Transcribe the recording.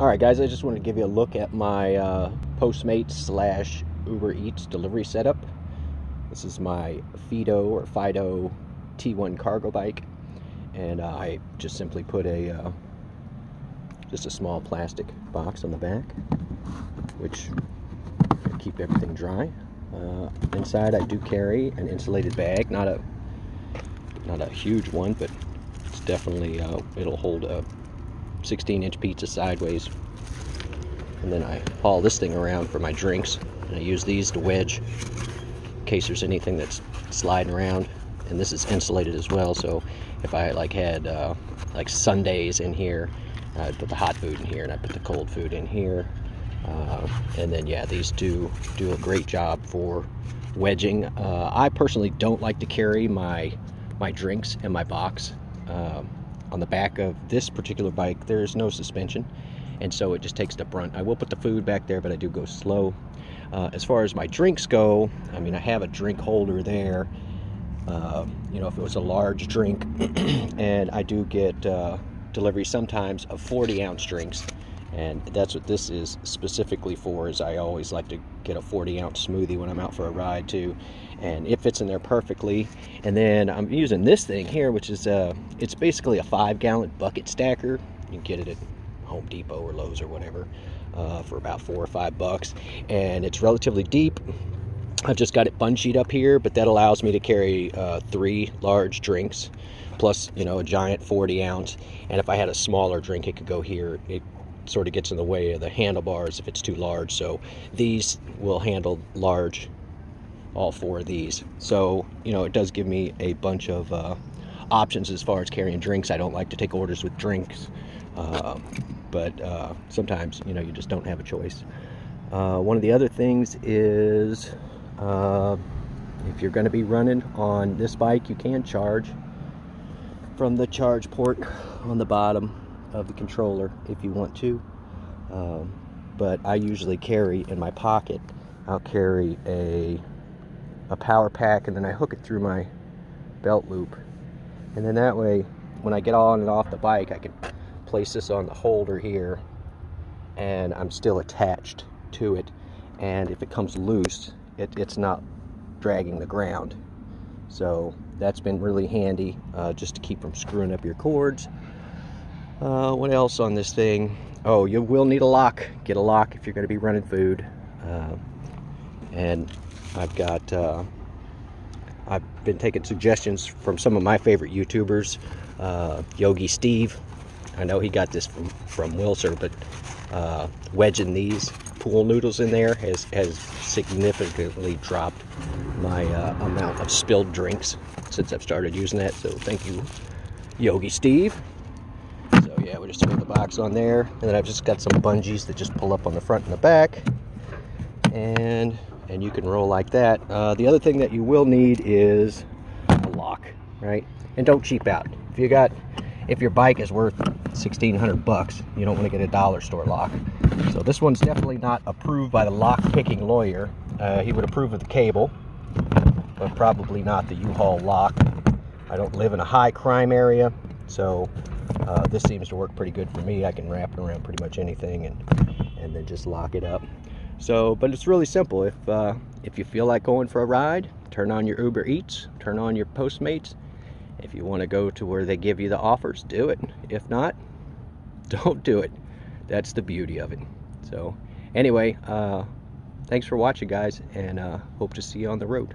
All right, guys, I just wanted to give you a look at my uh, Postmates slash Uber Eats delivery setup. This is my Fiido or Fiido T1 cargo bike, and uh, I just simply put a uh, just a small plastic box on the back, which keep everything dry. Uh, inside, I do carry an insulated bag, not a not a huge one, but it's definitely uh, it'll hold a 16 inch pizza sideways. And then I haul this thing around for my drinks. And I use these to wedge in case there's anything that's sliding around. And this is insulated as well, so if I like had uh, like sundaes in here, I'd put the hot food in here and I put the cold food in here. Uh, and then yeah, these do do a great job for wedging. Uh, I personally don't like to carry my my drinks in my box. Um, on the back of this particular bike, there's no suspension, and so it just takes the brunt. I will put the food back there, but I do go slow. Uh, as far as my drinks go, I mean, I have a drink holder there. Uh, you know, if it was a large drink, and I do get uh, delivery sometimes of 40 ounce drinks and that's what this is specifically for is i always like to get a 40 ounce smoothie when i'm out for a ride too. And it fits in there perfectly. And then i'm using this thing here which is uh it's basically a five gallon bucket stacker. You can get it at home depot or lowes or whatever uh, for about four or five bucks. And it's relatively deep. I've just got it bungeed up here, but that allows me to carry uh, three large drinks, plus you know a giant 40 ounce. And if I had a smaller drink, it could go here. It sort of gets in the way of the handlebars if it's too large. So these will handle large, all four of these. So, you know, it does give me a bunch of uh, options as far as carrying drinks. I don't like to take orders with drinks, uh, but uh, sometimes, you know, you just don't have a choice. Uh, one of the other things is uh, if you're going to be running on this bike, you can charge from the charge port on the bottom of the controller if you want to. Um, but I usually carry in my pocket, I'll carry a, a power pack and then I hook it through my belt loop. And then that way, when I get on and off the bike, I can place this on the holder here and I'm still attached to it. And if it comes loose, it, it's not dragging the ground. So that's been really handy uh, just to keep from screwing up your cords. Uh, what else on this thing? Oh, you will need a lock. Get a lock if you're going to be running food. Uh, and I've got, uh, I've been taking suggestions from some of my favorite YouTubers. Uh, Yogi Steve. I know he got this from, from Wilser, but uh, wedging these pool noodles in there has, has significantly dropped my uh, amount of spilled drinks since I've started using that. So thank you, Yogi Steve box on there. And then I've just got some bungees that just pull up on the front and the back. And, and you can roll like that. Uh, the other thing that you will need is a lock, right? And don't cheap out. If you got, if your bike is worth 1600 bucks, you don't want to get a dollar store lock. So this one's definitely not approved by the lock picking lawyer. Uh, he would approve of the cable, but probably not the U-Haul lock. I don't live in a high crime area, so uh, this seems to work pretty good for me. I can wrap it around pretty much anything and, and then just lock it up. So, but it's really simple. If, uh, if you feel like going for a ride, turn on your Uber Eats, turn on your Postmates. If you want to go to where they give you the offers, do it. If not, don't do it. That's the beauty of it. So, anyway, uh, thanks for watching, guys, and uh, hope to see you on the road.